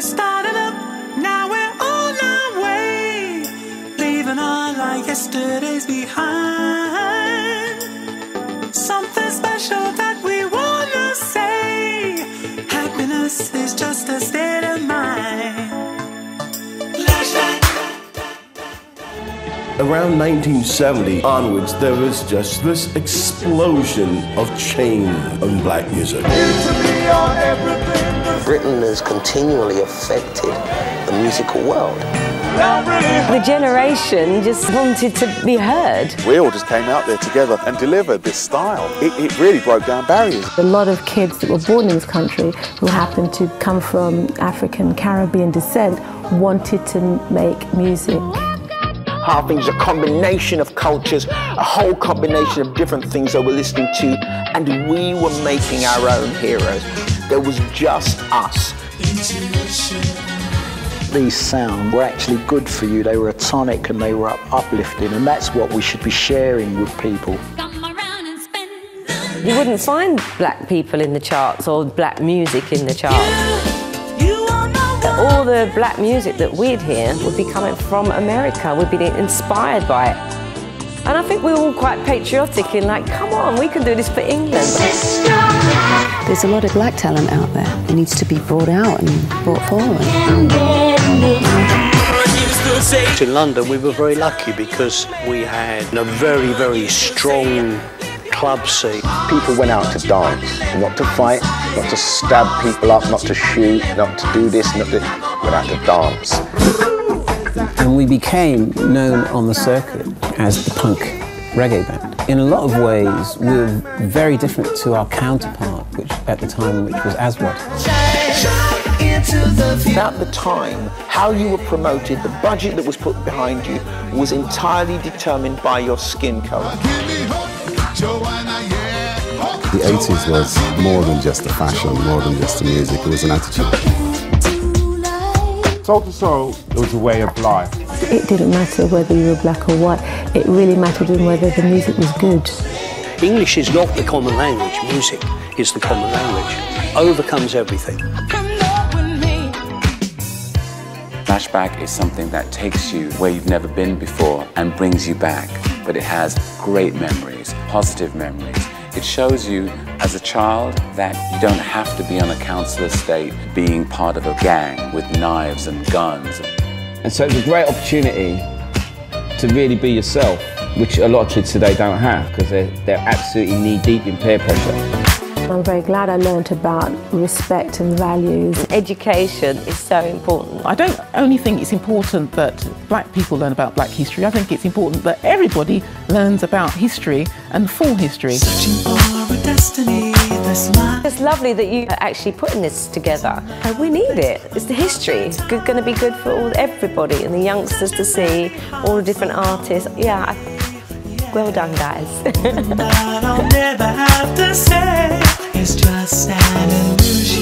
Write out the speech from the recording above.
we started up, now we're on our way, leaving all our yesterdays behind. Around 1970 onwards, there was just this explosion of change in black music. Britain has continually affected the musical world. The generation just wanted to be heard. We all just came out there together and delivered this style. It, it really broke down barriers. A lot of kids that were born in this country who happened to come from African Caribbean descent wanted to make music. Harping is a combination of cultures, a whole combination of different things that we're listening to, and we were making our own heroes. There was just us. These sounds were actually good for you. They were a tonic and they were uplifting, and that's what we should be sharing with people. You wouldn't find black people in the charts or black music in the charts. All the black music that we'd hear would be coming from America. We'd be inspired by it. And I think we're all quite patriotic in like, come on, we can do this for England. There's a lot of black talent out there. It needs to be brought out and brought forward. In London, we were very lucky because we had a very, very strong club scene. People went out to dance, not to fight, not to stab people up, not to shoot, not to do this, not to. Went out to dance. And we became known on the circuit as the punk reggae band. In a lot of ways, we were very different to our counterpart, which at the time, which was Aswad. At the time, how you were promoted, the budget that was put behind you, was entirely determined by your skin colour. The 80s was more than just a fashion, more than just the music, it was an attitude. Soul to soul, it was a way of life. It didn't matter whether you were black or white, it really mattered in whether the music was good. English is not the common language, music is the common language. Overcomes everything. Flashback is something that takes you where you've never been before and brings you back. But it has great memories, positive memories. It shows you as a child that you don't have to be on a council estate being part of a gang with knives and guns. And so it was a great opportunity to really be yourself, which a lot of kids today don't have because they're, they're absolutely knee deep in peer pressure. I'm very glad I learnt about respect and values. Education is so important. I don't only think it's important that black people learn about black history, I think it's important that everybody learns about history and full history. Searching for a destiny that's. It's lovely that you are actually putting this together. And we need it. It's the history. It's going to be good for all, everybody and the youngsters to see all the different artists. Yeah, I, well done, guys. It's just an illusion.